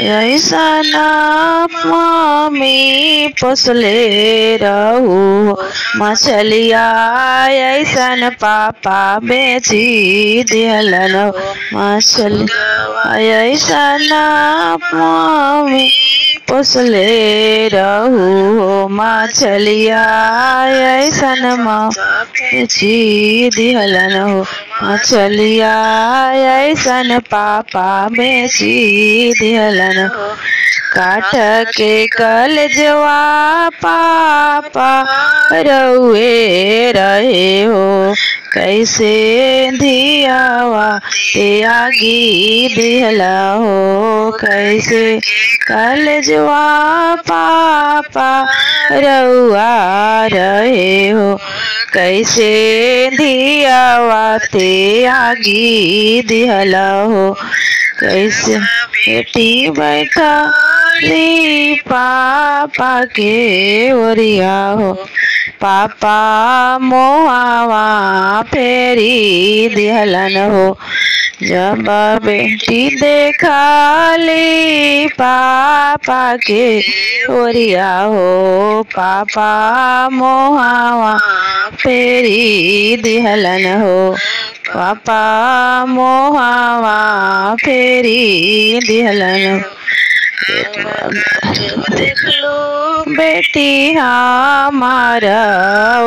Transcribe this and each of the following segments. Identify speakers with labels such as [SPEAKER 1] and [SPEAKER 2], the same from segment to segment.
[SPEAKER 1] ऐसन मम्मी पोसले रहू। मछलिया ऐसन पापा बेची दिहलन। मछली ऐसन मम्मी पोसले रहू। मछलिया ऐसन बेची दिहलन। हो मछलिया ऐसन पापा में दिहलन हो काठ के कल जवा पापा रउए रहे हो। कैसे धियावा ते आगी दिहला हो कैसे कल जवा पापा रउआ कैसे धियावा ते आगी दिहला हो कैसे बेटी बैठा ली पापा के ओरिया हो? पापा मोहावा फेरी दिहलन हो। जब बेटी देखा देखाली पापा के ओरिया हो, पापा मोहावा फेरी दिहलन हो। पापा मोहावा फेरी दिहलन देख लो बेटी हमारा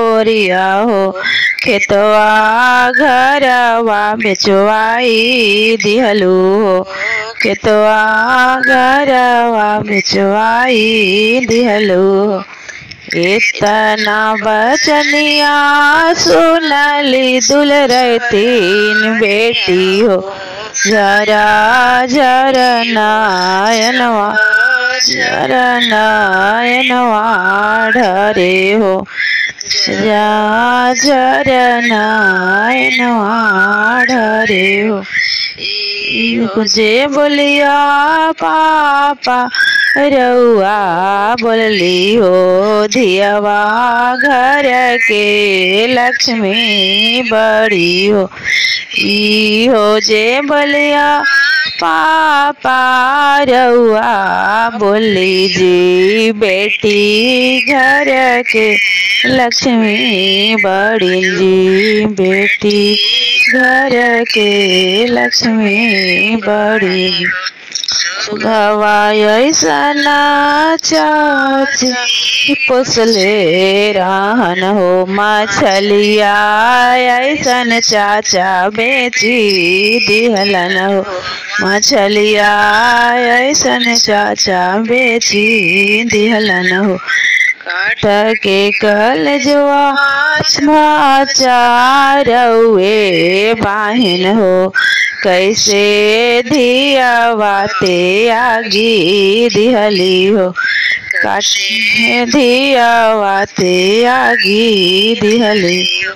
[SPEAKER 1] ओरिया हो। खेतवा घरवा बेचवाई दिहलू हो। खेतवा घरवा बेचवाई दिहलू हो। इतना बचनिया सुनली दुल तीन बेटी हो। जरा जरा नायनवा जरा नायनवा हो। जा जरा नायनवा हो। जे बोलिया पापा रउआ बोलली हो धियावा, घर के लक्ष्मी बड़ी हो। ई हो जे बोलिया, पापा रउआ बोली जी बेटी, घर के लक्ष्मी बड़ी, जी बेटी, घर के लक्ष्मी बड़ी। गवायसना चाची, पोसले रहन हो मछलिया ऐसन चाचा बेची दिहलन हो मछलिया ऐसन चाचा बेची दिहलन हो। के कल जुआ रउए बाहिन हो कैसे धियावाते आगी दिहली हो? काटे धियावाते आगी दिहली हो?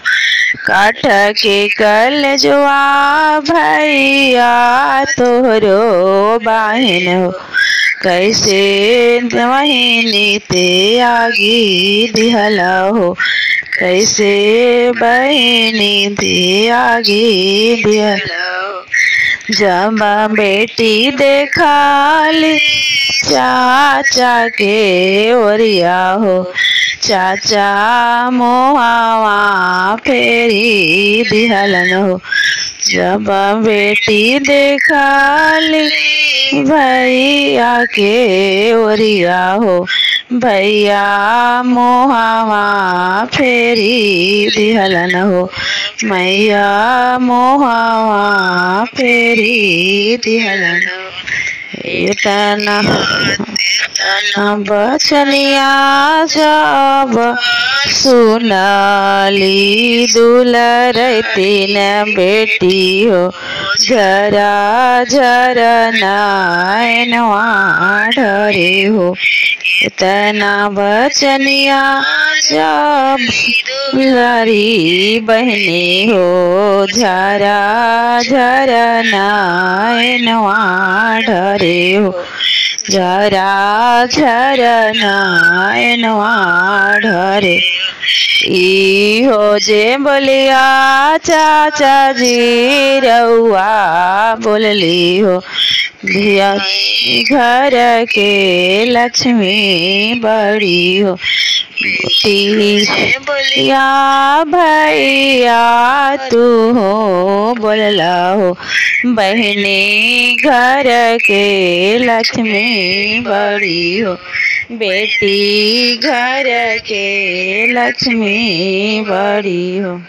[SPEAKER 1] काठ के कल जुआ भैया तोहरो बाहिन हो। कैसे वहीनी ते आगी दिहला हो? कैसे बहनी ते आगी दिहला जब बेटी देखाली चाचा के ओरिया हो, चाचा मोहावा फेरी दिहलन हो। जब बेटी देखाली भैया के ओरिया हो भैया मोहावा फेरी दिहलन हो। मैया मोहवा फेरी दिहलन हो। इतना बचनिया जब सुनाली दुलर तीन बेटी हो, जरा जरा नायनवा ढरे हो। इतना बचनिया जब लरी बहनी हो झरा झरा नायनवा ढरे हो। जरा झरा नायनवा हो जे बोलिया चाचा जी रउआ बोलली हो घर के लक्ष्मी बड़ी हो या भैया तू हो बोलला हो। बहने घर के लक्ष्मी बड़ी हो। बेटी घर के लक्ष्मी बड़ी हो।